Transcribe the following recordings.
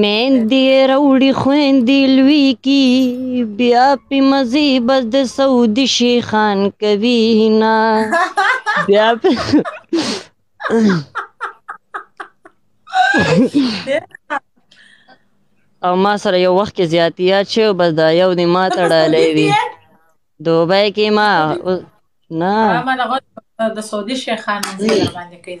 میندې راوړي خویندې لوی کی بیا په مزي بس د سعودي شیخان کوي نه بیا په او ما سره یو وخت کې زیاتیا چې بس دا یو دی ما تړلې وی دوبه کې ما نه د سعودي شیخان مزي باندې کوي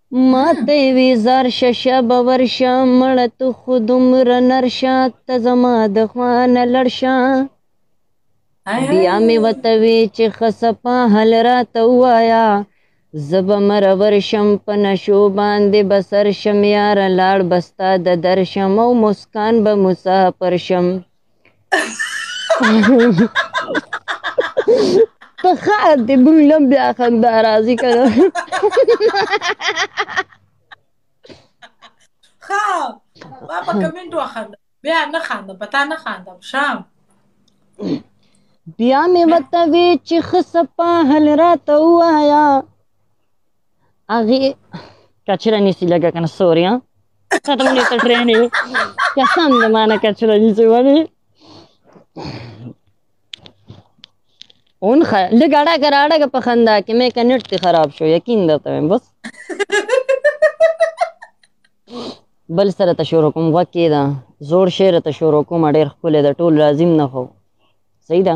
ماته وی زار ششه باور شه مړ تو خود عمر نر شه ته زما د خوان لړ شه بیا می وته وی چې خصپا حل را ته وایا زب مر ور شم په نشو باندې بسر شم یار لاړ بستا د درشم او مسکان به مسافر شم په خار دې مونږ لم بیا خندا راځي کنه ښه ما په کمنټ وخاند بیا نه خاند پتا نه خاندم شام بیا مې وتوي چې خصه په هل راته وایا هغې کچره نیسي لږه که نه سوري ها ختمونې ته ټرین یې قسم د ما نه کچره نیسي ولې اون خا لږ اړه کر اړه په خندا کې مې کنټ ته خراب شو یقین درته وایم بس بل سره ته شروع کوم وکې دا زور شعر ته شروع کوم ډېر ښکلی د ټول لازم نه خو صحیح ده